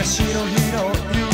昔のヒロ